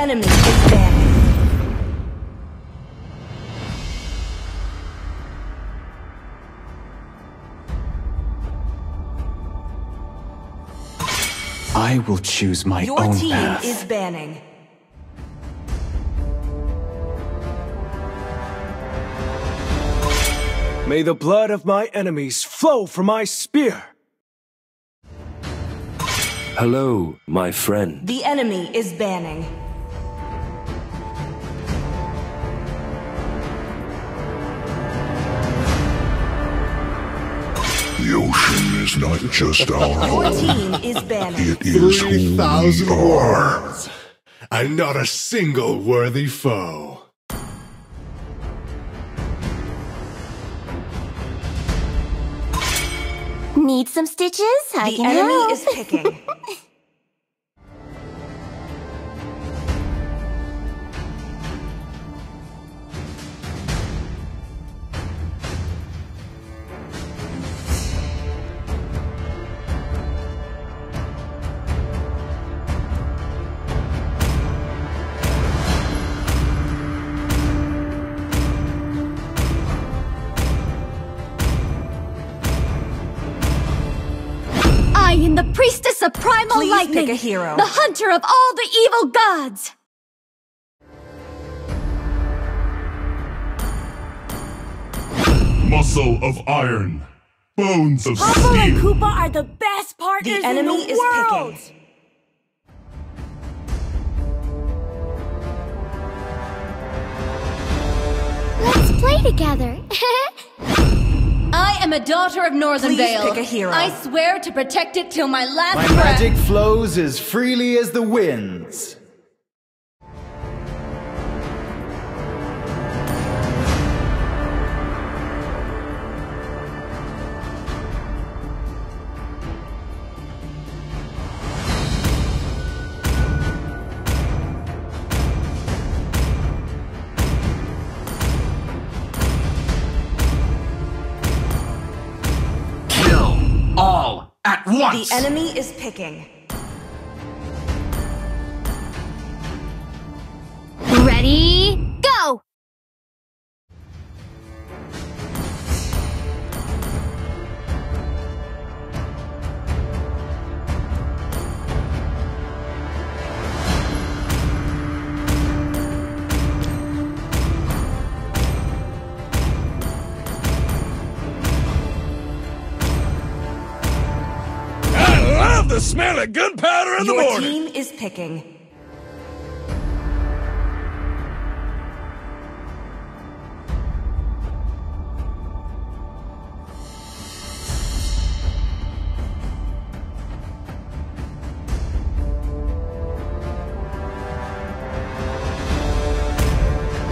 enemy is banning. I will choose my Your own team is banning. May the blood of my enemies flow from my spear! Hello, my friend. The enemy is banning. Is not just our Your home, team is banning. it is who we are. words. And not a single worthy foe. Need some stitches? I The can enemy help. is picking. the priestess of primal Please lightning, pick a hero. the hunter of all the evil gods. Muscle of iron, bones of Popol and steel. Kupa are the best partners The enemy in the is world. picking. Let's play together. I am a daughter of Northern Please Vale. pick a hero. I swear to protect it till my last My breath. magic flows as freely as the winds. All at The enemy is picking. Ready? The smell of gunpowder in the Your team is picking.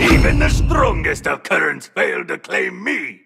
Even the strongest of currents fail to claim me.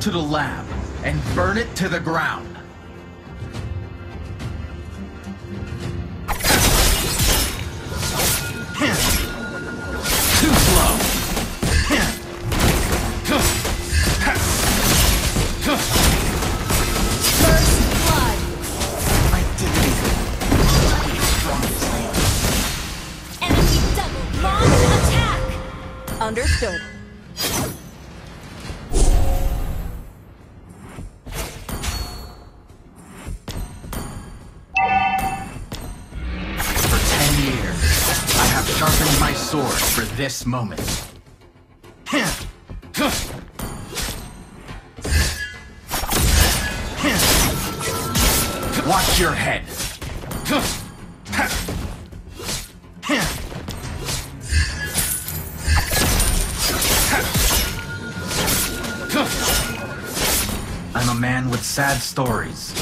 to the lab and burn it to the ground. This moment. Watch your head. I'm a man with sad stories.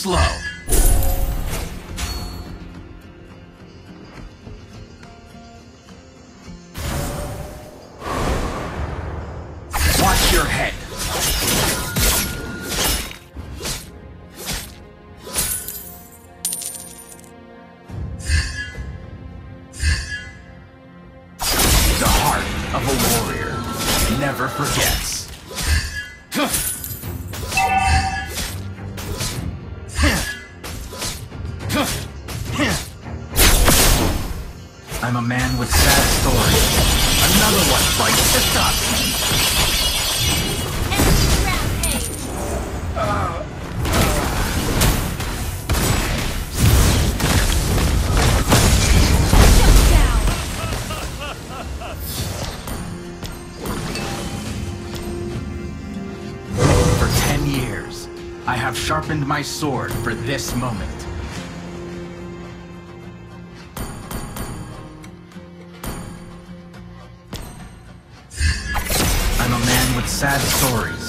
Slow. A man with sad stories. Another one bites the dust. For ten years, I have sharpened my sword for this moment. Sad stories.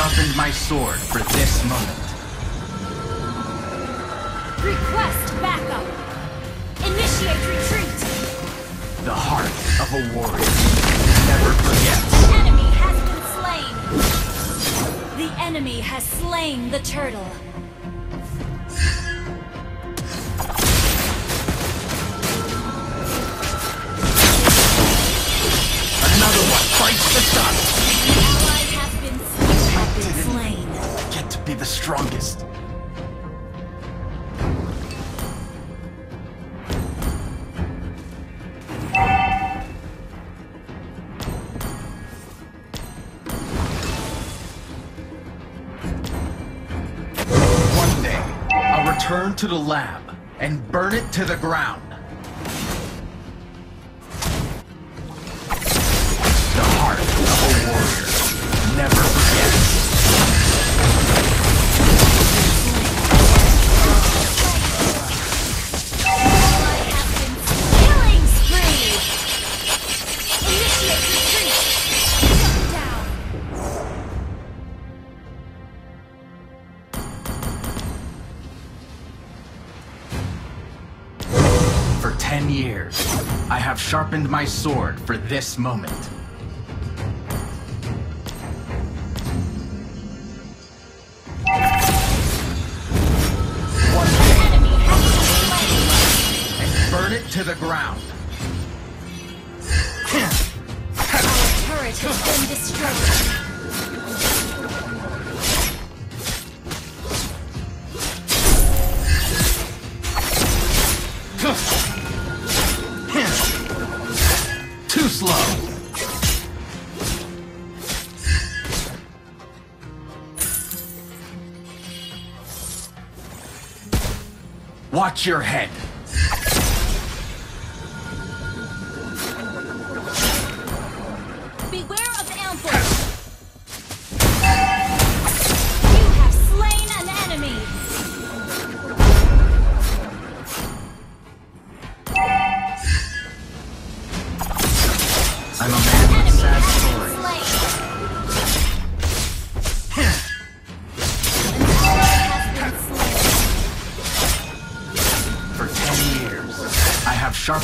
Sharpened my sword for this moment. Request backup. Initiate retreat. The heart of a warrior never forgets. Enemy has been slain. The enemy has slain the turtle. Another one bites the dust. The strongest. One day, I'll return to the lab and burn it to the ground. sharpened my sword for this moment. One enemy has been slain. and burn it to the ground. your head.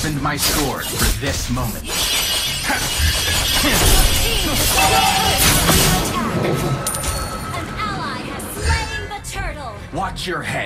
sharpened my sword for this moment. Watch your head.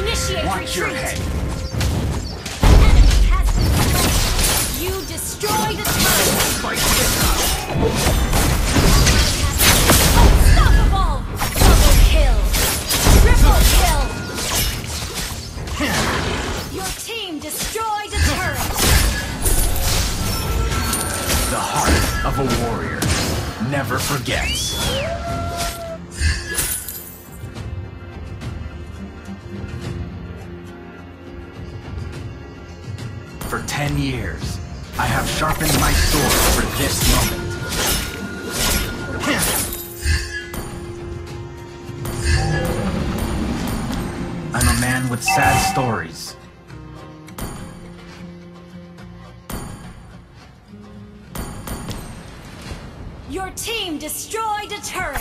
Initiate Watch retreat. your head. Enemy has been You destroy the turret. with sad stories. Your team destroyed a turret!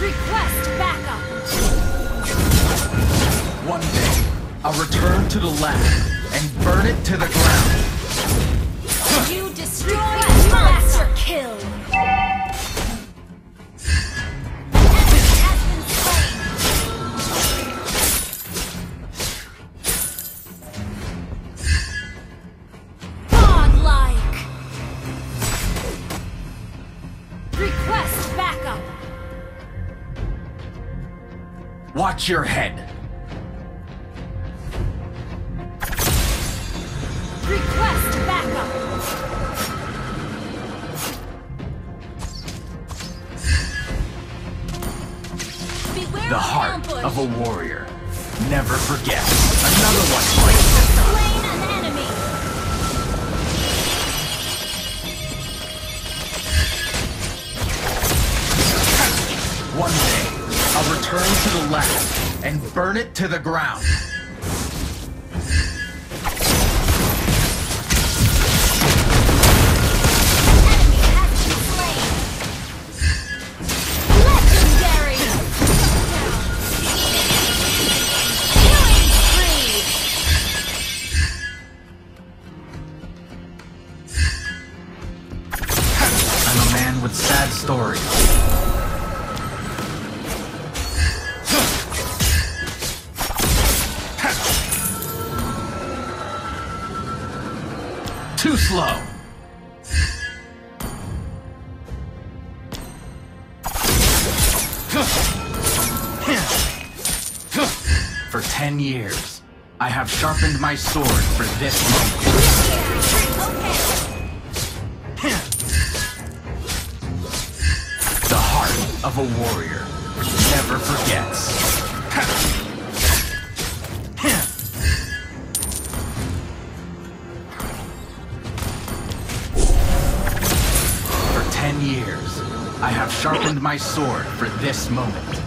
Request backup! One day, I'll return to the lab and burn it to the ground. your head. burn it to the ground. Slow. For ten years, I have sharpened my sword for this moment. The heart of a warrior never forgets. Sharpened my sword for this moment.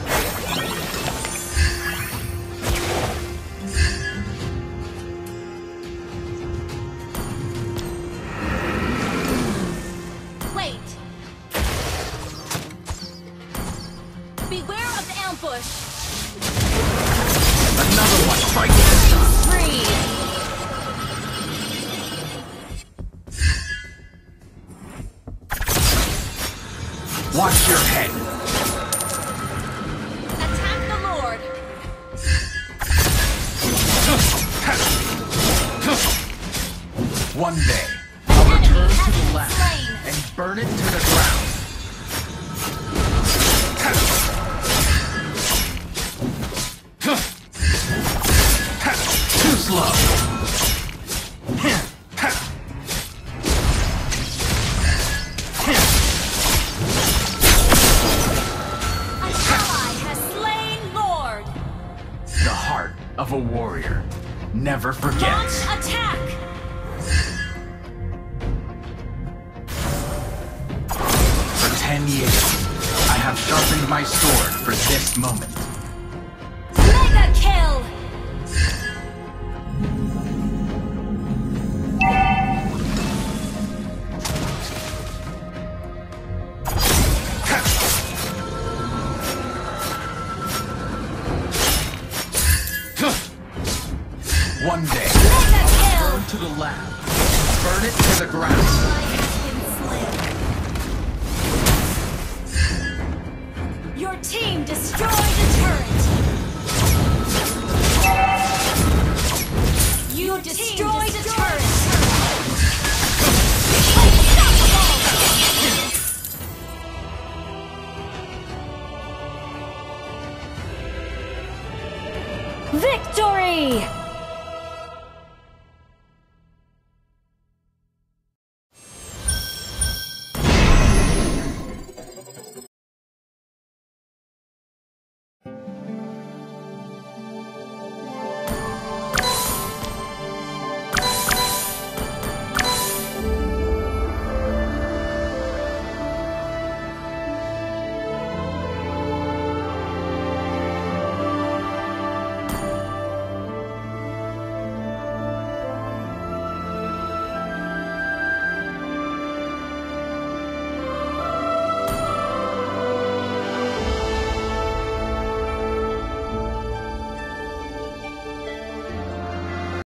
Watch your head. Attack the Lord. One day, I'll return to the land and burn it to the of a warrior never Launch forgets. attack. For ten years, I have sharpened my sword for this moment. To the ground. Your team destroyed the turret. You destroyed